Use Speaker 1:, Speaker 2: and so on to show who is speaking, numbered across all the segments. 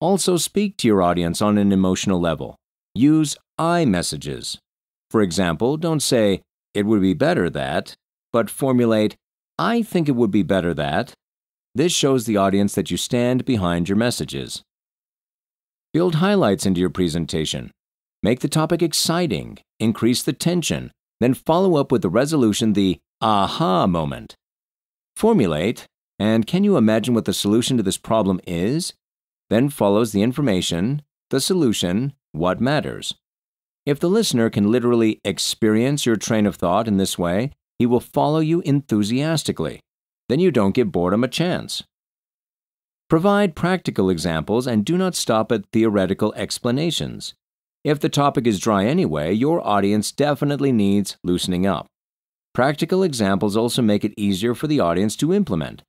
Speaker 1: Also, speak to your audience on an emotional level. Use I messages. For example, don't say, it would be better that, but formulate, I think it would be better that. This shows the audience that you stand behind your messages. Build highlights into your presentation. Make the topic exciting, increase the tension, then follow up with the resolution, the aha moment. Formulate, and can you imagine what the solution to this problem is? Then follows the information, the solution, what matters. If the listener can literally experience your train of thought in this way, he will follow you enthusiastically. Then you don't give boredom a chance. Provide practical examples and do not stop at theoretical explanations. If the topic is dry anyway, your audience definitely needs loosening up. Practical examples also make it easier for the audience to implement.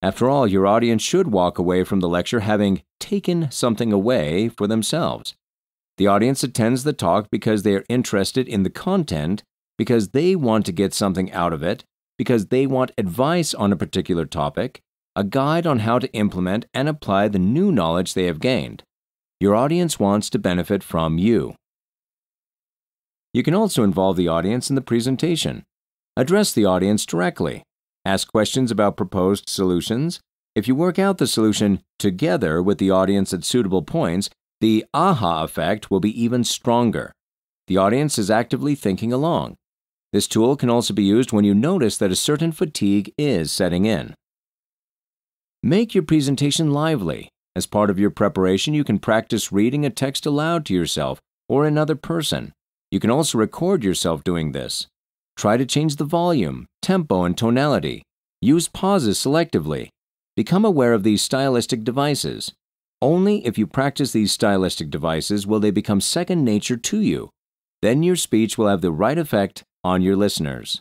Speaker 1: After all, your audience should walk away from the lecture having taken something away for themselves. The audience attends the talk because they are interested in the content, because they want to get something out of it, because they want advice on a particular topic, a guide on how to implement and apply the new knowledge they have gained. Your audience wants to benefit from you. You can also involve the audience in the presentation. Address the audience directly. Ask questions about proposed solutions. If you work out the solution together with the audience at suitable points, the aha effect will be even stronger. The audience is actively thinking along. This tool can also be used when you notice that a certain fatigue is setting in. Make your presentation lively. As part of your preparation, you can practice reading a text aloud to yourself or another person. You can also record yourself doing this. Try to change the volume, tempo, and tonality. Use pauses selectively. Become aware of these stylistic devices. Only if you practice these stylistic devices will they become second nature to you. Then your speech will have the right effect on your listeners.